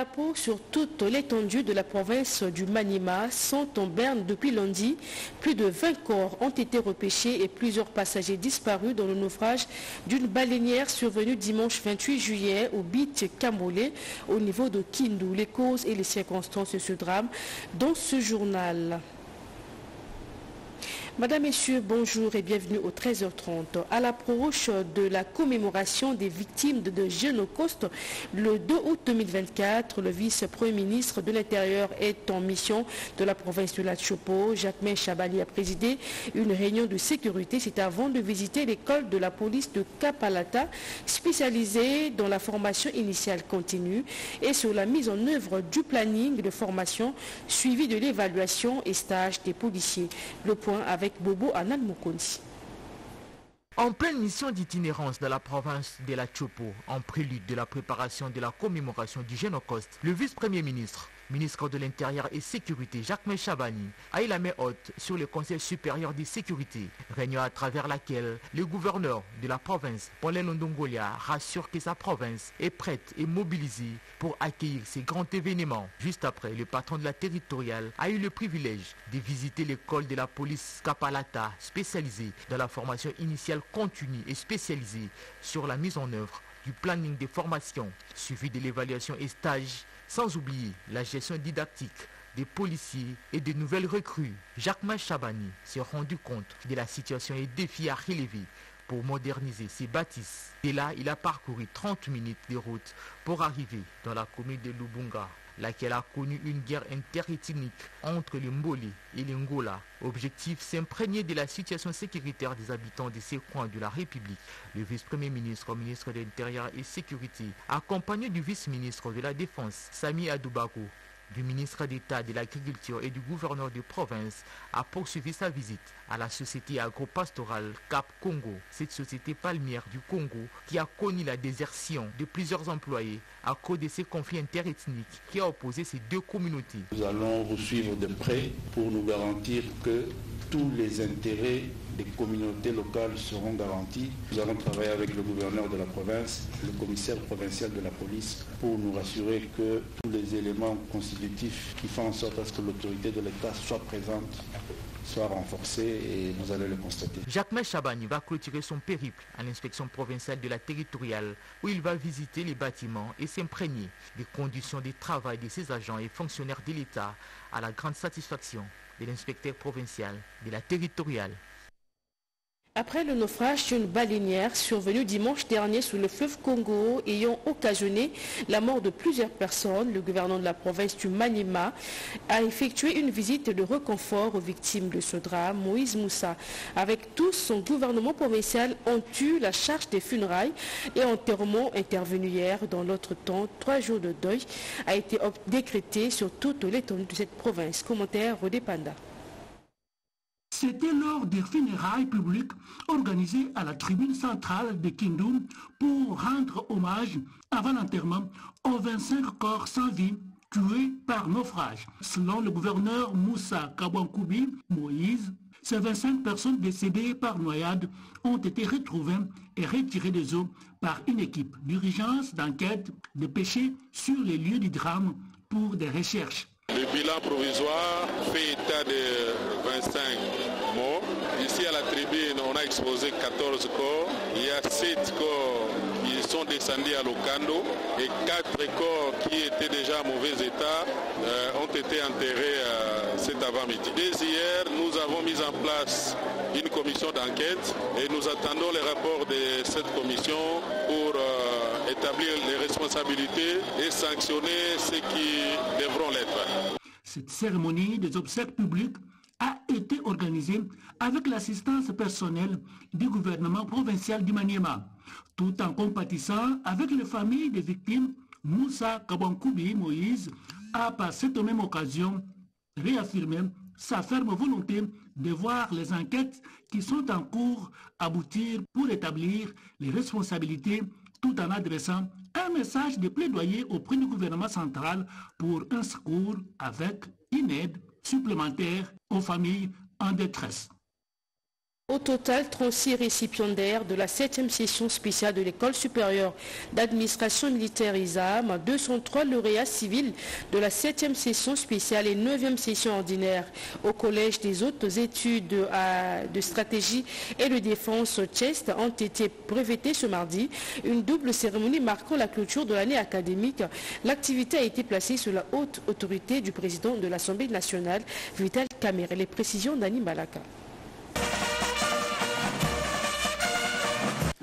Malapo, sur toute l'étendue de la province du Manima, sont en berne depuis lundi. Plus de 20 corps ont été repêchés et plusieurs passagers disparus dans le naufrage d'une baleinière survenue dimanche 28 juillet au Bit Kamolé au niveau de Kindu. Les causes et les circonstances de ce drame dans ce journal. Madame, Messieurs, bonjour et bienvenue au 13h30. À l'approche de la commémoration des victimes de, Génocauste, le 2 août 2024, le vice-premier ministre de l'Intérieur est en mission de la province de la Chopo. Jacquemin Chabali a présidé une réunion de sécurité. C'est avant de visiter l'école de la police de Kapalata, spécialisée dans la formation initiale continue et sur la mise en œuvre du planning de formation suivi de l'évaluation et stage des policiers. Le point avec Bobo Anan En pleine mission d'itinérance dans la province de la Chopo, en prélude de la préparation de la commémoration du Génocauste, le vice-premier ministre ministre de l'Intérieur et Sécurité Jacques Chabani a eu la main haute sur le Conseil supérieur de sécurité, réunion à travers laquelle le gouverneur de la province, Paul Londongolia, rassure que sa province est prête et mobilisée pour accueillir ces grands événements. Juste après, le patron de la territoriale a eu le privilège de visiter l'école de la police Kapalata, spécialisée dans la formation initiale continue et spécialisée sur la mise en œuvre planning de formation, suivi de l'évaluation et stage sans oublier la gestion didactique des policiers et des nouvelles recrues. Jacques Chabani s'est rendu compte de la situation et défis à relever pour moderniser ses bâtisses. Et là, il a parcouru 30 minutes de route pour arriver dans la commune de Lubunga laquelle a connu une guerre interethnique entre les Mboli et les Ngola. Objectif s'imprégner de la situation sécuritaire des habitants de ces coins de la République. Le vice-premier ministre, ministre de l'Intérieur et Sécurité, accompagné du vice-ministre de la Défense, Sami Adoubako, du ministre d'État de l'Agriculture et du gouverneur de province a poursuivi sa visite à la société agro-pastorale Cap Congo. Cette société palmière du Congo qui a connu la désertion de plusieurs employés à cause de ces conflits interethniques qui a opposé ces deux communautés. Nous allons vous suivre de près pour nous garantir que tous les intérêts des communautés locales seront garantis. Nous allons travailler avec le gouverneur de la province, le commissaire provincial de la police, pour nous rassurer que tous les éléments constitutifs qui font en sorte que l'autorité de l'État soit présente soient renforcés et nous allons le constater. Jacques Chabani va clôturer son périple à l'inspection provinciale de la territoriale où il va visiter les bâtiments et s'imprégner des conditions de travail de ses agents et fonctionnaires de l'État à la grande satisfaction de l'inspecteur provincial de la territoriale. Après le naufrage d'une baleinière survenue dimanche dernier sous le fleuve Congo ayant occasionné la mort de plusieurs personnes, le gouvernement de la province du Manima a effectué une visite de reconfort aux victimes de ce drame. Moïse Moussa, avec tout son gouvernement provincial, ont eu la charge des funérailles et enterrement intervenu hier dans l'autre temps. Trois jours de deuil a été décrété sur toute l'étendue de cette province. Commentaire Rodépanda. C'était lors des funérailles publiques organisées à la tribune centrale de Kindum pour rendre hommage avant l'enterrement aux 25 corps sans vie tués par naufrage. Selon le gouverneur Moussa Kawankoubi Moïse, ces 25 personnes décédées par noyade ont été retrouvées et retirées des eaux par une équipe d'urgence d'enquête de pêcher sur les lieux du drame pour des recherches. Le bilan provisoire fait état de 25 morts. Ici à la tribune, on a exposé 14 corps. Il y a 7 corps qui sont descendus à Locando et 4 corps qui étaient déjà en mauvais état euh, ont été enterrés euh, cet avant-midi. Dès hier, nous avons mis en place une commission d'enquête et nous attendons les rapports de cette commission pour euh, établir les responsabilités et sanctionner ceux qui devront l'être. Cette cérémonie des obsèques publiques a été organisée avec l'assistance personnelle du gouvernement provincial du Maniema, tout en compatissant avec les familles des victimes. Moussa Kabankoubi Moïse a par cette même occasion réaffirmé sa ferme volonté de voir les enquêtes qui sont en cours aboutir pour établir les responsabilités tout en adressant un message de plaidoyer auprès du gouvernement central pour un secours avec une aide supplémentaire aux familles en détresse. Au total, 36 récipiendaires de la 7e session spéciale de l'école supérieure d'administration militaire ISAM, 203 lauréats civils de la 7e session spéciale et 9e session ordinaire au collège des hautes études de stratégie et de défense Chest ont été brevetés ce mardi. Une double cérémonie marquant la clôture de l'année académique. L'activité a été placée sous la haute autorité du président de l'Assemblée nationale, Vital Kamere. Les précisions d'Annie Malaka.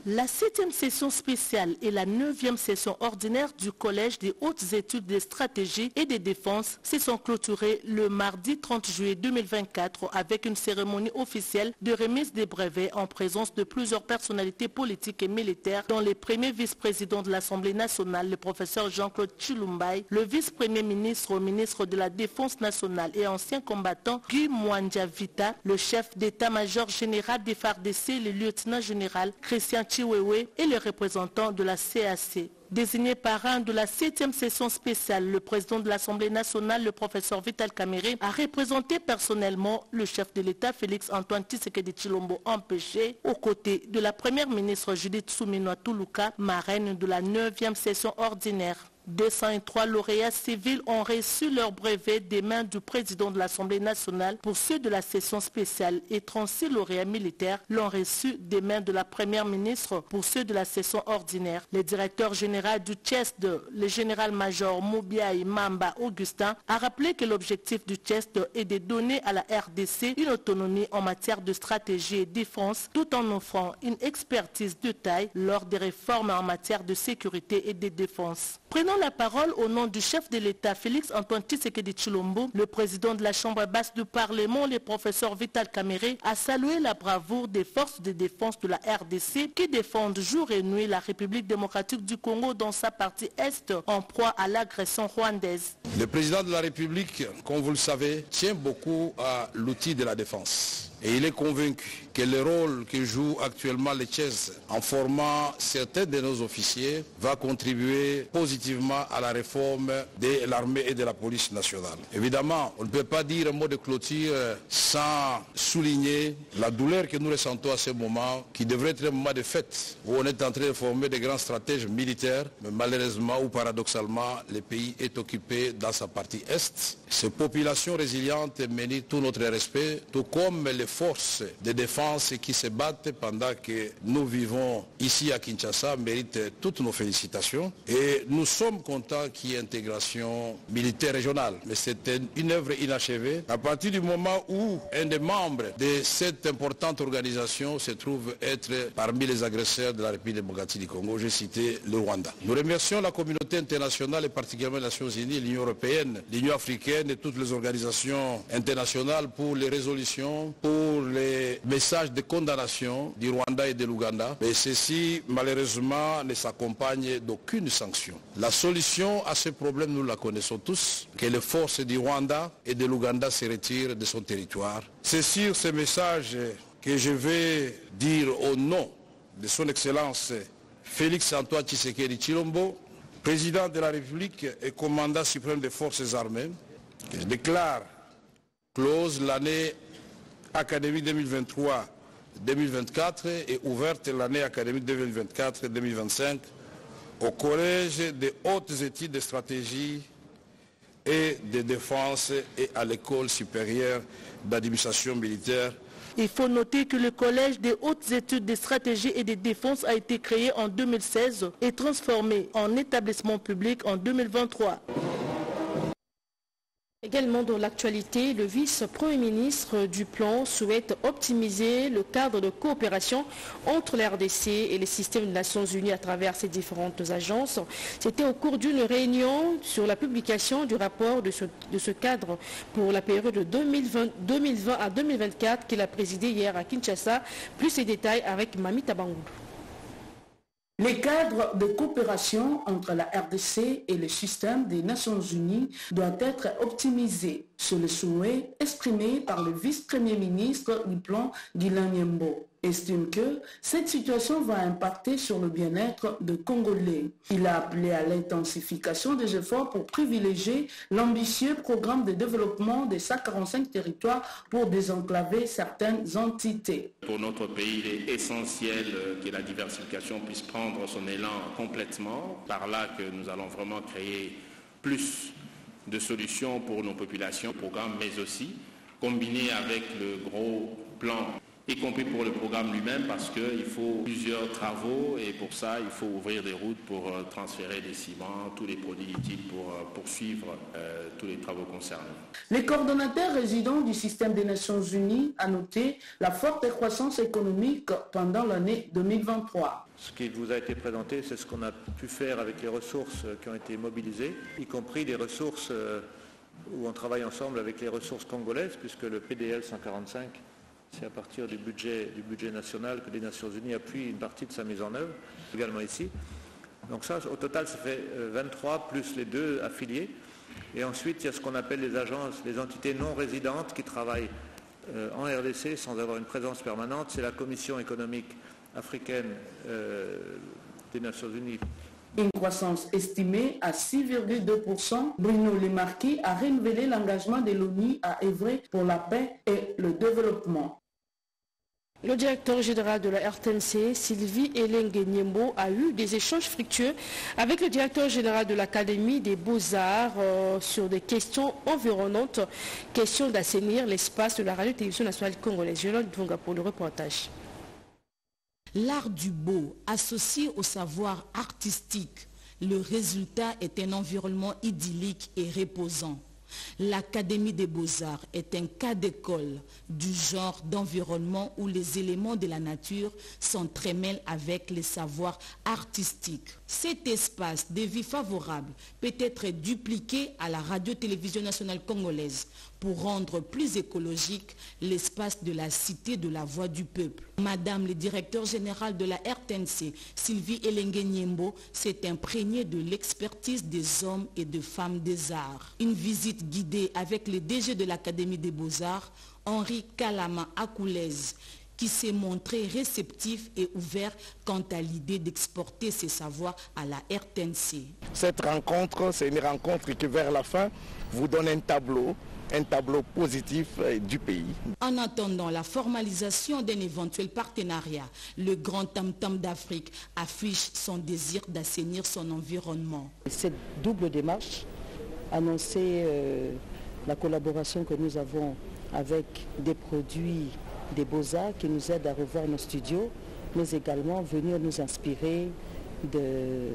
La septième session spéciale et la neuvième session ordinaire du Collège des hautes études de stratégie et de défense se sont clôturées le mardi 30 juillet 2024 avec une cérémonie officielle de remise des brevets en présence de plusieurs personnalités politiques et militaires dont les premiers vice-présidents de l'Assemblée nationale, le professeur Jean-Claude Chilumbaï, le vice-premier ministre au ministre de la Défense nationale et ancien combattant Guy Mwandja Vita, le chef d'état-major général des FARDC, le lieutenant général Christian et le représentant de la CAC. Désigné parrain de la 7e session spéciale, le président de l'Assemblée nationale, le professeur Vital Kamere, a représenté personnellement le chef de l'État Félix Antoine Tshisekedi Chilombo empêché aux côtés de la première ministre Judith Souminoa Toulouka, marraine de la 9e session ordinaire. 203 lauréats civils ont reçu leur brevet des mains du président de l'Assemblée nationale pour ceux de la session spéciale et 36 lauréats militaires l'ont reçu des mains de la première ministre pour ceux de la session ordinaire. Le directeur général du CHEST, le général-major Moubiaï Mamba Augustin, a rappelé que l'objectif du CHEST est de donner à la RDC une autonomie en matière de stratégie et défense tout en offrant une expertise de taille lors des réformes en matière de sécurité et de défense. La parole au nom du chef de l'État, Félix Antoine Tshisekedi Chilombo, le président de la Chambre basse du Parlement, le professeur Vital Kamere, a salué la bravoure des forces de défense de la RDC qui défendent jour et nuit la République démocratique du Congo dans sa partie Est en proie à l'agression rwandaise. Le président de la République, comme vous le savez, tient beaucoup à l'outil de la défense. Et il est convaincu que le rôle que joue actuellement les Tchèques en formant certains de nos officiers va contribuer positivement à la réforme de l'armée et de la police nationale. Évidemment, on ne peut pas dire un mot de clôture sans souligner la douleur que nous ressentons à ce moment, qui devrait être un moment de fête, où on est en train de former des grands stratèges militaires, mais malheureusement ou paradoxalement, le pays est occupé dans sa partie Est. Ces populations résilientes méritent tout notre respect, tout comme les forces de défense qui se battent pendant que nous vivons ici à Kinshasa méritent toutes nos félicitations. Et nous sommes contents qu'il y ait intégration militaire régionale. Mais c'est une œuvre inachevée. À partir du moment où un des membres de cette importante organisation se trouve être parmi les agresseurs de la République démocratique du Congo, j'ai cité le Rwanda. Nous remercions la communauté internationale et particulièrement les Nations Unies, l'Union Européenne, l'Union Africaine et toutes les organisations internationales pour les résolutions, pour les messages de condamnation du Rwanda et de l'Ouganda, mais ceci malheureusement ne s'accompagne d'aucune sanction. La solution à ce problème, nous la connaissons tous, que les forces du Rwanda et de l'Ouganda se retirent de son territoire. C'est sur ce message que je vais dire au nom de son Excellence Félix Antoine Tshisekedi Chilombo, président de la République et commandant suprême des forces armées, que je déclare close l'année académique 2023-2024 et ouverte l'année académique 2024-2025 au Collège des hautes études de stratégie et de défense et à l'école supérieure d'administration militaire. Il faut noter que le Collège des hautes études de stratégie et de défense a été créé en 2016 et transformé en établissement public en 2023. Également dans l'actualité, le vice-premier ministre du plan souhaite optimiser le cadre de coopération entre la RDC et les systèmes des Nations Unies à travers ses différentes agences. C'était au cours d'une réunion sur la publication du rapport de ce, cadre pour la période de 2020, 2020 à 2024 qu'il a présidé hier à Kinshasa. Plus ces détails avec Mami Tabangou. Le cadre de coopération entre la RDC et le système des Nations Unies doit être optimisé sur le souhait exprimé par le vice-premier ministre du plan Nyembo. Estime que cette situation va impacter sur le bien-être de Congolais. Il a appelé à l'intensification des efforts pour privilégier l'ambitieux programme de développement des 145 territoires pour désenclaver certaines entités. Pour notre pays, il est essentiel que la diversification puisse prendre son élan complètement. Par là que nous allons vraiment créer plus de solutions pour nos populations, programmes, mais aussi combiné avec le gros plan y compris pour le programme lui-même, parce qu'il faut plusieurs travaux et pour ça, il faut ouvrir des routes pour euh, transférer des ciments, tous les produits utiles pour euh, poursuivre euh, tous les travaux concernés. Les coordonnateurs résidents du système des Nations Unies a noté la forte croissance économique pendant l'année 2023. Ce qui vous a été présenté, c'est ce qu'on a pu faire avec les ressources qui ont été mobilisées, y compris les ressources où on travaille ensemble avec les ressources congolaises, puisque le PDL 145 c'est à partir du budget, national que les Nations Unies appuient une partie de sa mise en œuvre, également ici. Donc ça, au total, ça fait 23 euh, plus les deux affiliés. Et ensuite, il y a ce qu'on appelle les agences, les entités non résidentes qui travaillent euh, en RDC sans avoir une présence permanente. C'est la Commission économique africaine euh, des Nations Unies. Une croissance estimée à 6,2%, Bruno Lemarquis a révélé l'engagement de l'ONU à œuvrer pour la paix et le développement. Le directeur général de la RTNC, Sylvie Hélène Niembo, a eu des échanges fructueux avec le directeur général de l'Académie des Beaux-Arts euh, sur des questions environnantes, question d'assainir l'espace de la radio-télévision nationale congolaise. Je pour le reportage. L'art du beau associé au savoir artistique, le résultat est un environnement idyllique et reposant. L'Académie des beaux-arts est un cas d'école du genre d'environnement où les éléments de la nature s'entremêlent avec les savoirs artistiques. Cet espace de vie favorable peut être dupliqué à la radio-télévision nationale congolaise pour rendre plus écologique l'espace de la cité de la voix du peuple. Madame le directeur général de la RTNC, Sylvie Elengue Niembo, s'est imprégnée de l'expertise des hommes et des femmes des arts. Une visite guidée avec le DG de l'Académie des Beaux-Arts, Henri Kalama Akoulez, qui s'est montré réceptif et ouvert quant à l'idée d'exporter ses savoirs à la RTNC. Cette rencontre, c'est une rencontre qui vers la fin vous donne un tableau un tableau positif euh, du pays. En attendant la formalisation d'un éventuel partenariat, le Grand Tam-Tam d'Afrique affiche son désir d'assainir son environnement. Cette double démarche, annoncer euh, la collaboration que nous avons avec des produits des beaux-arts qui nous aident à revoir nos studios, mais également venir nous inspirer de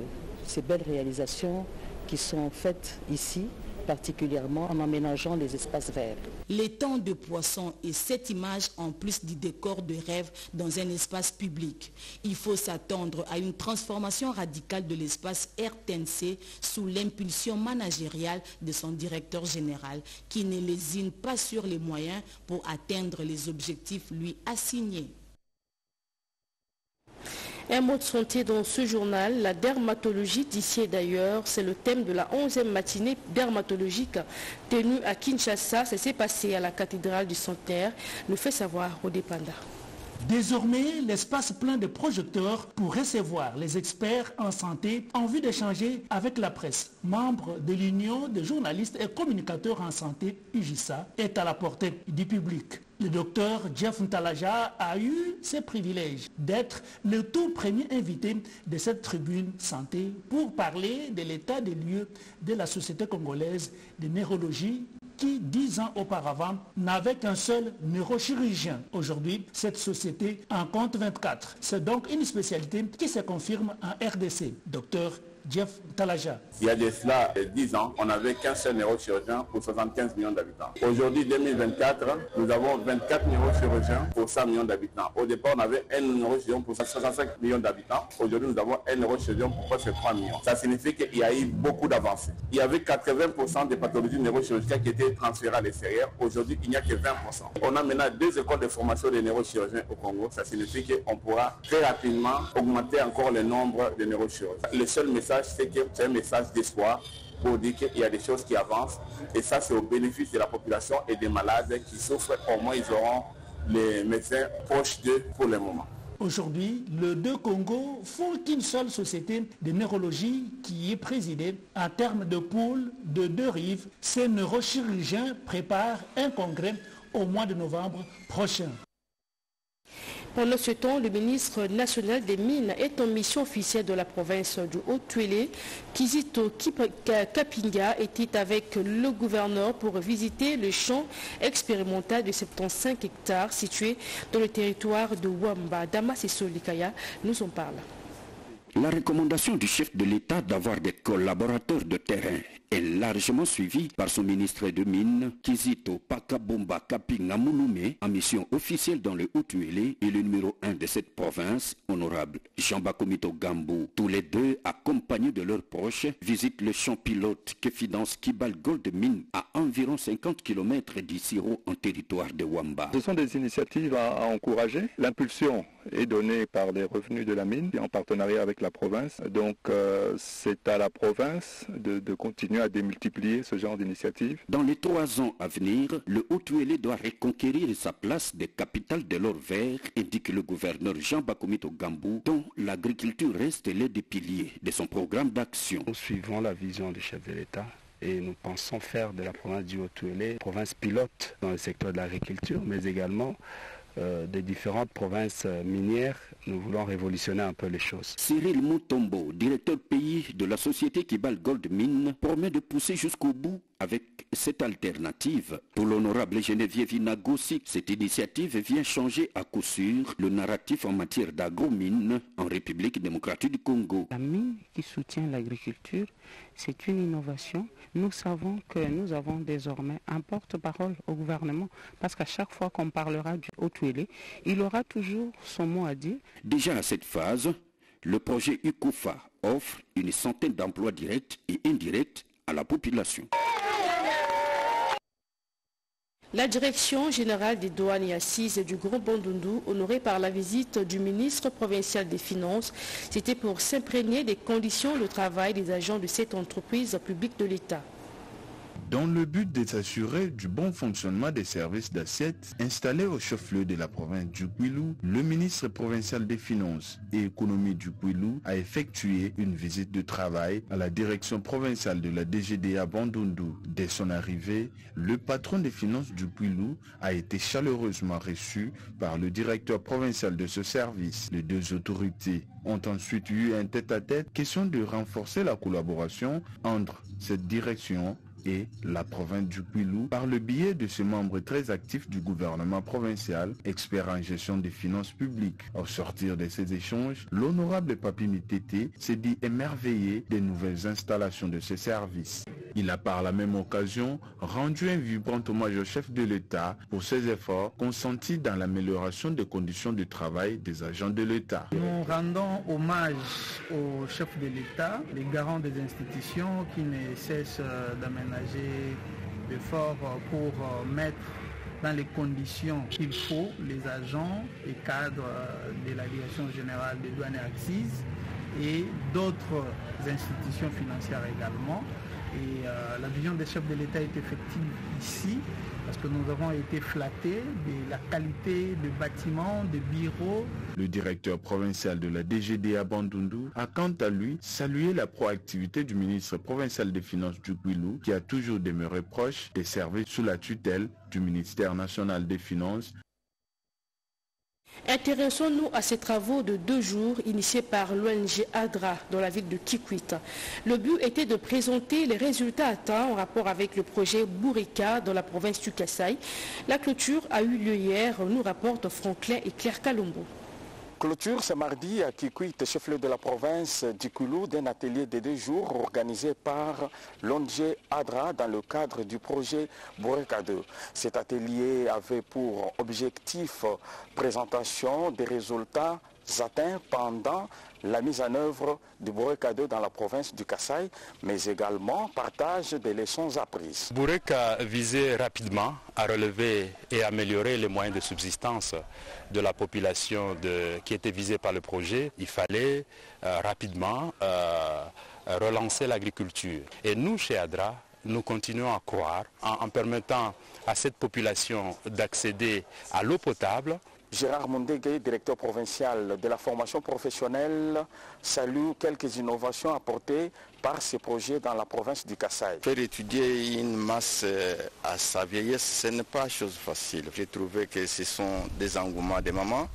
ces belles réalisations qui sont faites ici particulièrement en aménageant les espaces verts. Les temps de poissons et cette image en plus du décor de rêve dans un espace public. Il faut s'attendre à une transformation radicale de l'espace RTNC sous l'impulsion managériale de son directeur général qui ne lésine pas sur les moyens pour atteindre les objectifs lui assignés. Un mot de santé dans ce journal, la dermatologie d'ici et d'ailleurs, c'est le thème de la 11e matinée dermatologique tenue à Kinshasa. Ça s'est passé à la cathédrale du Centenaire, nous fait savoir Odepanda. Désormais, l'espace plein de projecteurs pour recevoir les experts en santé en vue d'échanger avec la presse. Membre de l'Union des journalistes et communicateurs en santé, UGISA, est à la portée du public. Le docteur Jeff Ntalaja a eu ce privilège d'être le tout premier invité de cette tribune santé pour parler de l'état des lieux de la Société congolaise de neurologie qui, dix ans auparavant, n'avait qu'un seul neurochirurgien. Aujourd'hui, cette société en compte 24. C'est donc une spécialité qui se confirme en RDC. Docteur Jeff Talaja. Il y a de cela 10 ans, on n'avait qu'un seul neurochirurgien pour 75 millions d'habitants. Aujourd'hui, 2024, nous avons 24 neurochirurgiens pour 100 millions d'habitants. Au départ, on avait un neurochirurgien pour 65 millions d'habitants. Aujourd'hui, nous avons un neurochirurgien pour presque 3 millions. Ça signifie qu'il y a eu beaucoup d'avancées. Il y avait 80% des pathologies neurochirurgicales qui étaient transférées à l'extérieur. Aujourd'hui, il n'y a que 20%. On a maintenant deux écoles de formation des neurochirurgiens au Congo. Ça signifie qu'on pourra très rapidement augmenter encore le nombre de neurochirurgiens. Le seul message, c'est que c'est un message d'espoir pour dire qu'il y a des choses qui avancent. Et ça, c'est au bénéfice de la population et des malades qui souffrent. Au moins, ils auront les médecins proches d'eux pour le moment. Aujourd'hui, les deux Congos font qu'une seule société de neurologie qui est présidée à terme de poule de deux rives. Ces neurochirurgiens préparent un congrès au mois de novembre prochain. Pendant ce temps, le ministre national des Mines est en mission officielle de la province du Haut-Tuélé. Kizito Kapinga était avec le gouverneur pour visiter le champ expérimental de 75 hectares situé dans le territoire de Wamba. Damas et Solikaya nous en parlent. La recommandation du chef de l'État d'avoir des collaborateurs de terrain est largement suivie par son ministre de Mines, Kizito Pakabomba Kapinga en mission officielle dans le Haut-Tuélé et le numéro 1 de cette province, honorable Jean Bakomito Gambou. Tous les deux, accompagnés de leurs proches, visitent le champ pilote que finance Kibal Gold Mine à environ 50 km d'Issiro en territoire de Wamba. Ce sont des initiatives à, encourager. L'impulsion est donnée par des revenus de la mine en partenariat avec la province. Donc euh, c'est à la province de, continuer à démultiplier ce genre d'initiatives. Dans les trois ans à venir, le Haut-Tuélé doit reconquérir sa place de capitale de l'or vert, indique le gouverneur Jean Bakomito Gambou, dont l'agriculture reste l'un des piliers de son programme d'action. Nous suivons la vision du chef de l'État et nous pensons faire de la province du Haut-Tuélé province pilote dans le secteur de l'agriculture, mais également euh, des différentes provinces euh, minières, nous voulons révolutionner un peu les choses. Cyril Moutombo, directeur pays de la société Kibal Gold Mine, promet de pousser jusqu'au bout avec cette alternative. Pour l'honorable Geneviève Inagossi, cette initiative vient changer à coup sûr le narratif en matière d'agromine en République démocratique du Congo. La mine qui soutient l'agriculture, c'est une innovation. Nous savons que nous avons désormais un porte-parole au gouvernement parce qu'à chaque fois qu'on parlera du Haut-Tuélé, il aura toujours son mot à dire. Déjà à cette phase, le projet UCOFA offre une centaine d'emplois directs et indirects à la population. La direction générale des douanes et assises du Grand Bandundu, honorée par la visite du ministre provincial des Finances, c'était pour s'imprégner des conditions de travail des agents de cette entreprise publique de l'État dans le but de s'assurer du bon fonctionnement des services d'assiette installés au chef-lieu de la province du Kouilou, le ministre provincial des Finances et Économie du Kouilou a effectué une visite de travail à la direction provinciale de la DGDA Bandundu. Dès son arrivée, le patron des finances du Kouilou a été chaleureusement reçu par le directeur provincial de ce service. Les deux autorités ont ensuite eu un tête-à-tête -tête, question de renforcer la collaboration entre cette direction et la province du Quilou par le biais de ce membre très actif du gouvernement provincial, expert en gestion des finances publiques. Au sortir de ces échanges, l'honorable Papi Mitete s'est dit émerveillé des nouvelles installations de ces services. Il a par la même occasion rendu un vibrant hommage au chef de l'État pour ses efforts consentis dans l'amélioration des conditions de travail des agents de l'État. Nous rendons hommage au chef de l'État, les garants des institutions qui ne cessent d'amener d'efforts pour euh, mettre dans les conditions qu'il faut les agents et cadres euh, de la Direction générale des douanes et assises et d'autres institutions financières également. Et euh, la vision des chefs de l'État est effective ici parce que nous avons été flattés de la qualité des bâtiments, des bureaux. Le directeur provincial de la DGD à Bandundu a quant à lui salué la proactivité du ministre provincial des Finances du Guilou qui a toujours demeuré proche des services sous la tutelle du ministère national des Finances Intéressons-nous à ces travaux de deux jours initiés par l'ONG ADRA dans la ville de Kikwit. Le but était de présenter les résultats atteints en rapport avec le projet Bourika dans la province du Kassai. La clôture a eu lieu hier, nous rapportent Franklin et Claire Calombo. Clôture ce mardi à Kikwit, chef-lieu de la province d'Ikulu, d'un atelier de deux jours organisé par l'ONG ADRA dans le cadre du projet Boreka 2. Cet atelier avait pour objectif présentation des résultats atteints pendant la mise en œuvre du Boreka 2 dans la province du Kassai, mais également partage des leçons apprises. Boreka visait rapidement à relever et améliorer les moyens de subsistance de la population qui était visée par le projet. Il fallait euh, rapidement euh, relancer l'agriculture. Et nous, chez ADRA, nous continuons à croire en, permettant à cette population d'accéder à l'eau potable. Gérard Mondégué, directeur provincial de la formation professionnelle, salue quelques innovations apportées par ces projets dans la province du Kassai. Faire étudier une masse euh, à sa vieillesse, ce n'est pas chose facile. J'ai trouvé que ce sont des engouements des mamans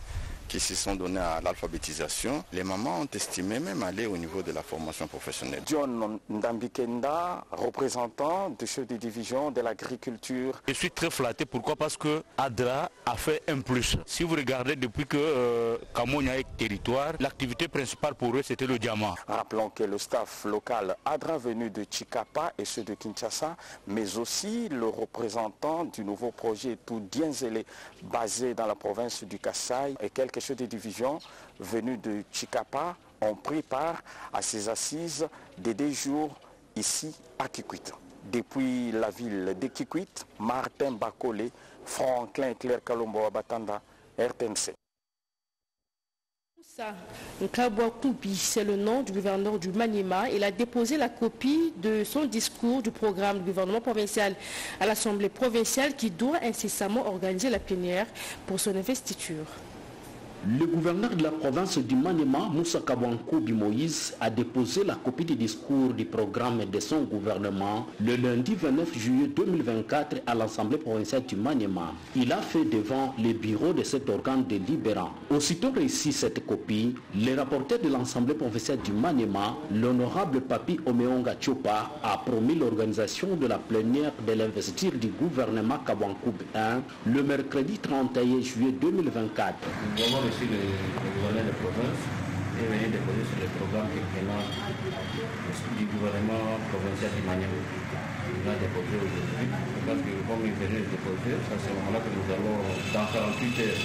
qui se sont donnés à l'alphabétisation. Les mamans ont estimé même aller au niveau de la formation professionnelle. John Ndambikenda, représentant du chef de division de l'agriculture. Je suis très flatté. Pourquoi? Parce que ADRA a fait un plus. Si vous regardez depuis que euh, Kamonia est territoire, l'activité principale pour eux c'était le diamant. Rappelons que le staff local ADRA venu de Chikapa et ceux de Kinshasa, mais aussi le représentant du nouveau projet tout Zélé basé dans la province du Kassai et quelques chefs de division venus de Chikapa ont pris part à ces assises des deux jours ici à Kikwit. Depuis la ville de Kikwit, Martin Bakole, Franklin Claire Kalombo Abatanda, RTNC. Nkabwa c'est le nom du gouverneur du Maniema. Il a déposé la copie de son discours du programme du gouvernement provincial à l'Assemblée provinciale qui doit incessamment organiser la plénière pour son investiture. Le gouverneur de la province du Manema, Moussa Kabwankou Moïse, a déposé la copie du discours du programme de son gouvernement le lundi 29 juillet 2024 à l'Assemblée provinciale du Manema. Il a fait devant le bureau de cet organe délibérant. Aussitôt réussi cette copie, le rapporteur de l'Assemblée provinciale du Manema, l'honorable Papi Omeonga Chopa, a promis l'organisation de la plénière de l'investiture du gouvernement Kabwankou 1 le mercredi 31 juillet 2024 le, gouverneur de province est venu déposer sur le programme du gouvernement provincial du Maniou. Il a déposé aujourd'hui. Pense que comme il venait de déposer, c'est à ce moment-là que nous allons, dans 48 heures,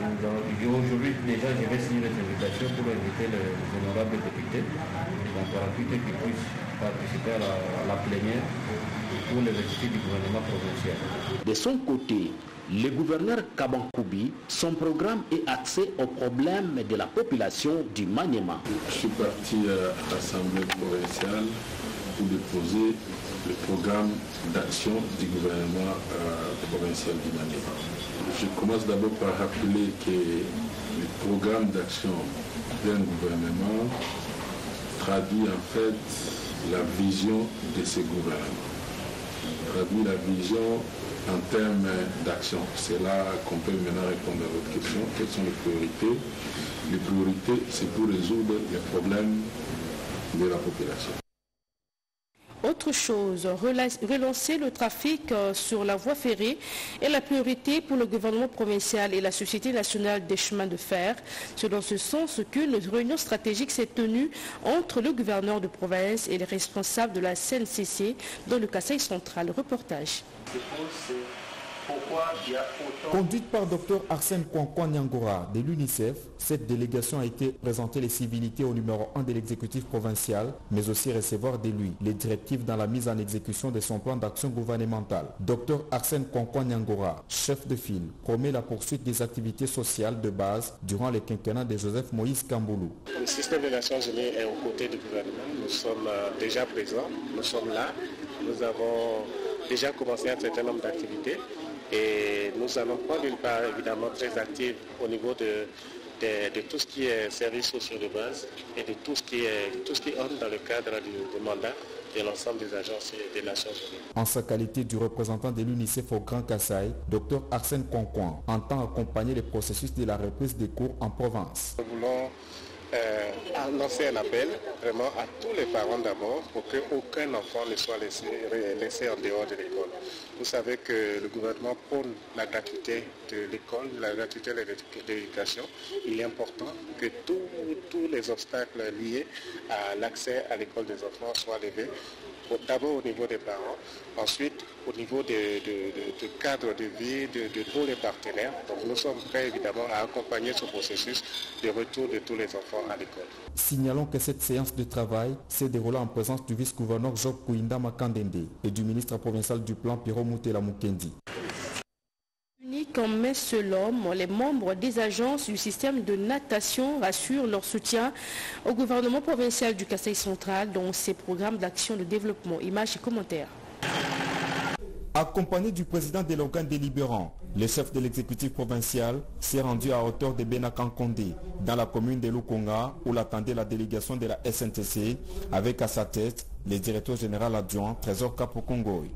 Aujourd'hui, déjà, je vais signer les invitations pour inviter les, honorables députés dans 48 heures qui puissent participer à la, à la plénière pour l'investiture du gouvernement provincial. De son côté, le gouverneur Kabankoubi, son programme est axé aux problèmes de la population du Maniema. Je suis parti à l'Assemblée provinciale pour déposer le programme d'action du gouvernement euh, provincial du Maniema. Je commence d'abord par rappeler que le programme d'action d'un gouvernement traduit en fait la vision de ce gouvernement, traduit la vision en termes d'action. C'est là qu'on peut maintenant répondre à votre question. Quelles sont les priorités? Les priorités, c'est pour résoudre les problèmes de la population. Autre chose, relancer le trafic euh, sur la voie ferrée est la priorité pour le gouvernement provincial et la Société nationale des chemins de fer. C'est dans ce sens qu'une réunion stratégique s'est tenue entre le gouverneur de province et les responsables de la CNCC dans le Kassai central. Reportage. Conduite par Dr Arsène Kwankwan Nyangora de l'UNICEF, cette délégation a été présenter les civilités au numéro 1 de l'exécutif provincial, mais aussi recevoir de lui les directives dans la mise en exécution de son plan d'action gouvernemental. Dr Arsène Kwankwan Nyangora, chef de file, promet la poursuite des activités sociales de base durant le quinquennat de Joseph Moïse Kamboulou. Le système des Nations Unies est aux côtés du gouvernement. Nous sommes euh, déjà présents, nous sommes là. Nous avons déjà commencé un certain nombre d'activités et nous allons prendre une part évidemment très active au niveau de, de, tout ce qui est services sociaux de base et de tout ce qui, est, tout ce qui entre dans le cadre du, mandat de l'ensemble des agences des Nations Unies. En sa qualité du représentant de l'UNICEF au Grand Kassai, Dr Arsène Concoin entend accompagner le processus de la reprise des cours en province. Nous voulons euh, lancer un appel vraiment à tous les parents d'abord pour qu'aucun enfant ne soit laissé, laissé en dehors de l'école. Vous savez que le gouvernement prône la gratuité de l'école, la gratuité de l'éducation. Il est important que tous les obstacles liés à l'accès à l'école des enfants soient levés d'abord au niveau des parents, ensuite au niveau du cadre de vie de, tous les partenaires. Donc nous sommes prêts évidemment à accompagner ce processus de retour de tous les enfants à l'école. Signalons que cette séance de travail s'est déroulée en présence du vice-gouverneur Job Kouinda Makandende et du ministre provincial du plan Piro Moutela Mukendi olympique en met seul homme. Les membres des agences du système de natation rassurent leur soutien au gouvernement provincial du Kassai central dans ses programmes d'action de développement. Images et commentaires. Accompagné du président de l'organe délibérant, le chef de l'exécutif provincial s'est rendu à hauteur de Benakankonde, dans la commune de Lukonga, où l'attendait la délégation de la SNTC, avec à sa tête le directeur général adjoint Trésor Kapokongoy.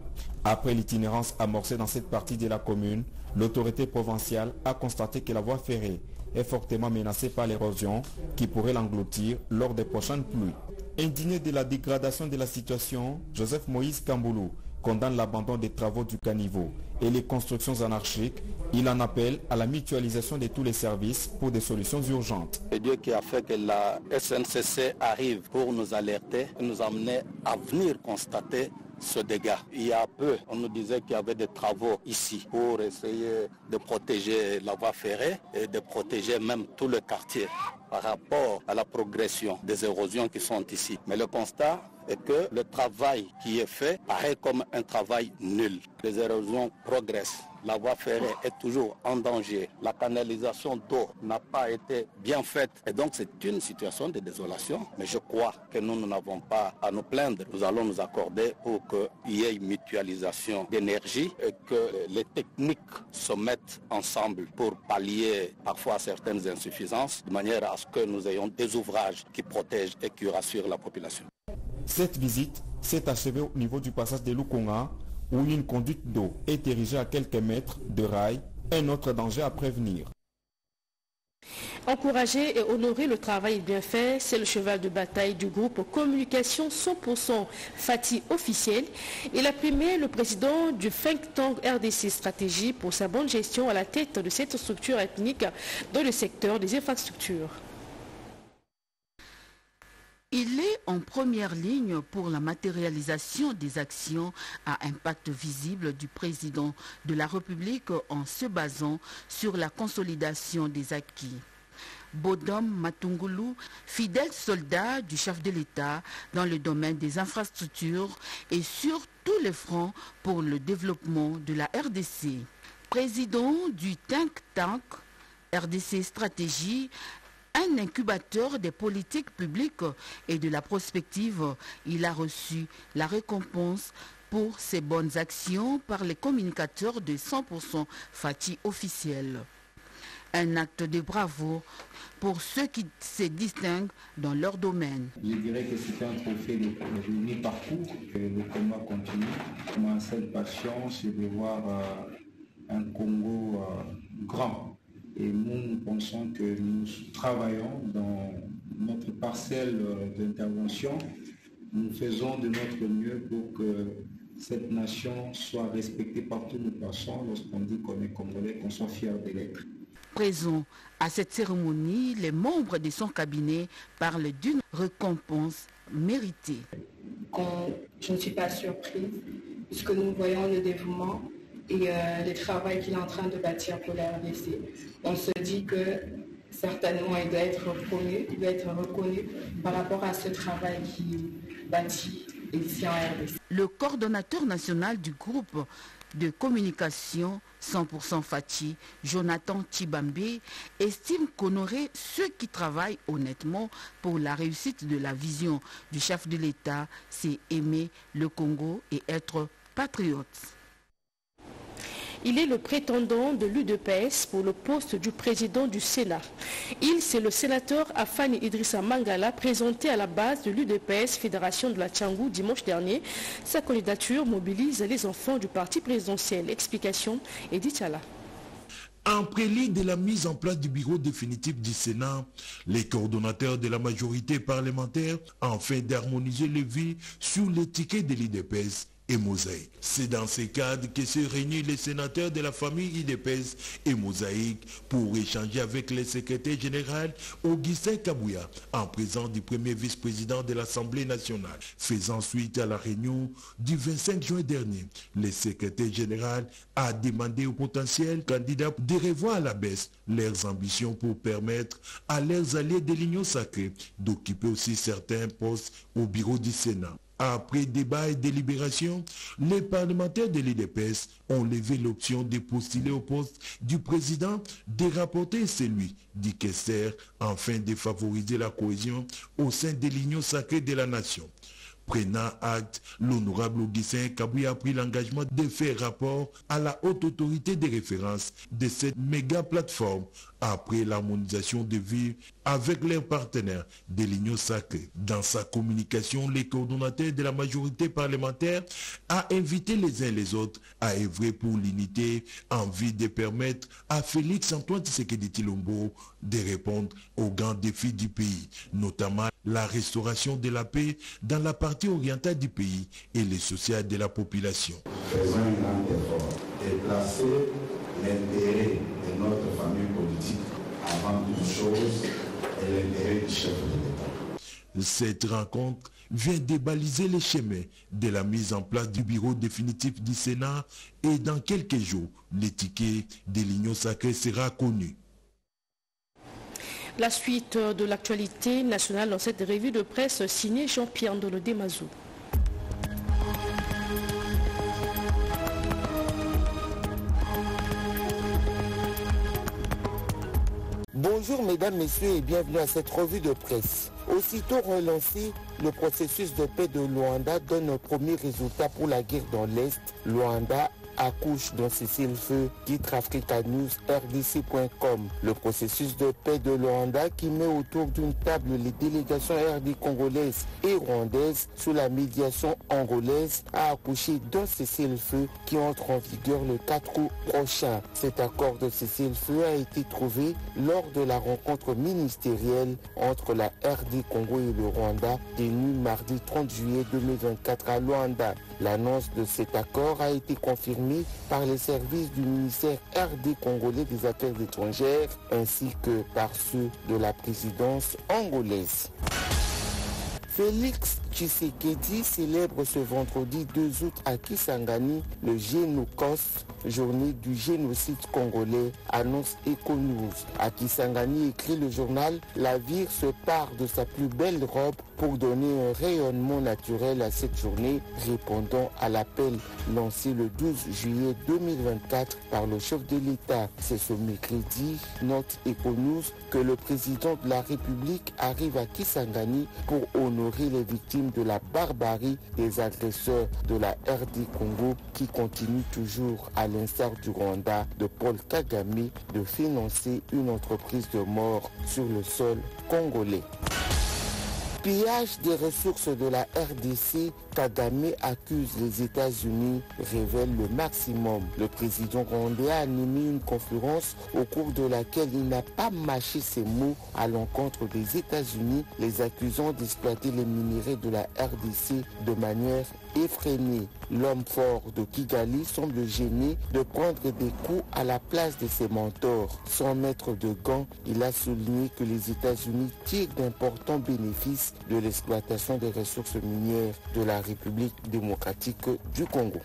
Après l'itinérance amorcée dans cette partie de la commune, l'autorité provinciale a constaté que la voie ferrée est fortement menacée par l'érosion qui pourrait l'engloutir lors des prochaines pluies. Indigné de la dégradation de la situation, Joseph Moïse Kamboulou condamne l'abandon des travaux du caniveau et les constructions anarchiques. Il en appelle à la mutualisation de tous les services pour des solutions urgentes. C'est Dieu qui a fait que la SNCC arrive pour nous alerter, nous amener à venir constater ce dégât. Il y a peu, on nous disait qu'il y avait des travaux ici pour essayer de protéger la voie ferrée et de protéger même tout le quartier par rapport à la progression des érosions qui sont ici. Mais le constat est que le travail qui est fait paraît comme un travail nul. Les érosions progressent. La voie ferrée est toujours en danger. La canalisation d'eau n'a pas été bien faite. Et donc c'est une situation de désolation. Mais je crois que nous n'avons pas à nous plaindre. Nous allons nous accorder pour qu'il y ait une mutualisation d'énergie et que les techniques se mettent ensemble pour pallier parfois certaines insuffisances de manière à ce que nous ayons des ouvrages qui protègent et qui rassurent la population. Cette visite s'est achevée au niveau du passage de Lukonga où une conduite d'eau est érigée à quelques mètres de rail, un autre danger à prévenir. Encourager et honorer le travail bien fait, c'est le cheval de bataille du groupe Communication 100% Fati officiel. Il a primé le président du think tank RDC Stratégie pour sa bonne gestion à la tête de cette structure ethnique dans le secteur des infrastructures. Il est en première ligne pour la matérialisation des actions à impact visible du président de la République en se basant sur la consolidation des acquis. Bodom Matungulu, fidèle soldat du chef de l'État dans le domaine des infrastructures et sur tous les fronts pour le développement de la RDC. Président du think tank RDC Stratégie, un incubateur des politiques publiques et de la prospective, il a reçu la récompense pour ses bonnes actions par les communicateurs de 100% Fati officiels. Un acte de bravo pour ceux qui se distinguent dans leur domaine. Je dirais que c'est un trophée de, de mi-parcours, que le combat continue. Ma seule passion, c'est de voir euh, un Congo euh, grand, et nous, nous pensons que nous travaillons dans notre parcelle d'intervention. Nous faisons de notre mieux pour que cette nation soit respectée par tous nos passants lorsqu'on dit qu'on est congolais, qu'on soit fier de l'être. Présents à cette cérémonie, les membres de son cabinet parlent d'une récompense méritée. je ne suis pas surprise, puisque nous voyons le dévouement et euh, le travail qu'il est en train de bâtir pour la RDC. On se dit que certainement il doit être reconnu, il doit être reconnu par rapport à ce travail qu'il bâtit ici en RDC. Le coordonnateur national du groupe de communication 100% Fati, Jonathan Chibambe, estime qu'honorer ceux qui travaillent honnêtement pour la réussite de la vision du chef de l'État, c'est aimer le Congo et être patriote. Il est le prétendant de l'UDPS pour le poste du président du Sénat. Il, c'est le sénateur Afani Idrissa Mangala, présenté à la base de l'UDPS, Fédération de la Tchangou, dimanche dernier. Sa candidature mobilise les enfants du parti présidentiel. Explication, Edith Chala. En prélude de la mise en place du bureau définitif du Sénat, les coordonnateurs de la majorité parlementaire ont fait d'harmoniser les vies sur les tickets de l'IDPS et Mosaïque. C'est dans ce cadre que se réunissent les sénateurs de la famille IDPS et Mosaïque pour échanger avec le secrétaire général Augustin Kabouya en présence du premier vice-président de l'Assemblée nationale. Faisant suite à la réunion du 25 juin dernier, le secrétaire général a demandé aux potentiels candidats de revoir à la baisse leurs ambitions pour permettre à leurs alliés de l'Union sacrée d'occuper aussi certains postes au bureau du Sénat. Après débat et délibération, les parlementaires de l'IDPS ont levé l'option de postuler au poste du président, de rapporter celui du afin de favoriser la cohésion au sein de l'Union sacrée de la nation. Prenant acte, l'honorable Augustin Kabouya a pris l'engagement de faire rapport à la haute autorité de référence de cette méga plateforme après l'harmonisation de vie avec leurs partenaires de l'Union sacrée. Dans sa communication, les coordonnateurs de la majorité parlementaire a invité les uns les autres à œuvrer pour l'unité en vue de permettre à Félix Antoine Tshisekedi Tilombo de répondre aux grands défis du pays, notamment la restauration de la paix dans la partie orientale du pays et le social de la population. Faisons un grand effort et placer l'intérêt de notre famille politique avant toute chose et l'intérêt du chef de l'État. Cette rencontre vient débaliser les chemins de la mise en place du bureau définitif du Sénat et dans quelques jours, l'étiquette de l'Union sacrée sera connue. La suite de l'actualité nationale dans cette revue de presse signée Jean-Pierre Ndolo Demazou. Bonjour mesdames, messieurs et bienvenue à cette revue de presse. Aussitôt relancé, le processus de paix de Luanda donne un premier résultat pour la guerre dans l'Est. Luanda accouche dans cessez-le-feu, titre Africa News, RDC.com. Le processus de paix de Luanda qui met autour d'une table les délégations RD congolaises et rwandaises sous la médiation angolaise a accouché d'un cessez-le-feu qui entre en vigueur le 4 août prochain. Cet accord de cessez-le-feu a été trouvé lors de la rencontre ministérielle entre la RD Congo et le Rwanda tenue mardi 30 juillet 2024 à Luanda. L'annonce de cet accord a été confirmée par les services du ministère RD congolais des Affaires étrangères ainsi que par ceux de la présidence angolaise. Tshisekedi célèbre ce vendredi 2 août à Kisangani le Génocos, journée du génocide congolais, annonce Econews. À Kisangani écrit le journal, la ville se part de sa plus belle robe pour donner un rayonnement naturel à cette journée, répondant à l'appel lancé le 12 juillet 2024 par le chef de l'État. C'est ce mercredi, note Econews, que le président de la République arrive à Kisangani pour honorer les victimes de la barbarie des agresseurs de la RD Congo qui continuent toujours, à l'instar du Rwanda de Paul Kagame, de financer une entreprise de mort sur le sol congolais. Pillage des ressources de la RDC, Kagame accuse les États-Unis, révèle le maximum. Le président rwandais a animé une conférence au cours de laquelle il n'a pas mâché ses mots à l'encontre des États-Unis, les accusant d'exploiter les minéraux de la RDC de manière effrénée. L'homme fort de Kigali semble gêné de prendre des coups à la place de ses mentors. Sans mettre de gants, il a souligné que les États-Unis tirent d'importants bénéfices de l'exploitation des ressources minières de la République démocratique du Congo.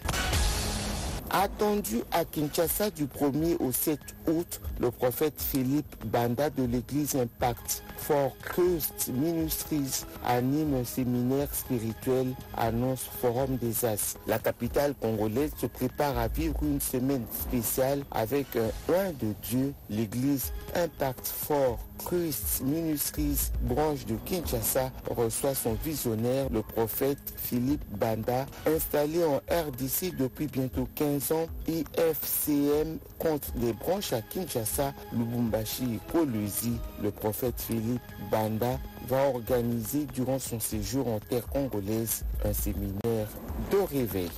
Attendu à Kinshasa du 1er au 7 août, le prophète Philippe Banda de l'église Impact for Christ Ministries anime un séminaire spirituel, annonce Forum des As. La capitale congolaise se prépare à vivre une semaine spéciale avec un oin de Dieu, l'église Impact for Christ Ministries, branche de Kinshasa, reçoit son visionnaire, le prophète Philippe Banda, installé en RDC depuis bientôt 15 ans. IFCM compte des branches à Kinshasa, Lubumbashi et Kolwezi. Le prophète Philippe Banda va organiser durant son séjour en terre congolaise un séminaire de réveil.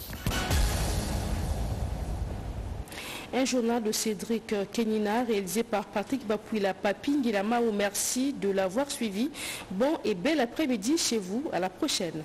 Un journal de Cédric Kenina réalisé par Patrick Bapouila Paping. Merci de l'avoir suivi. Bon et bel après-midi chez vous. À la prochaine.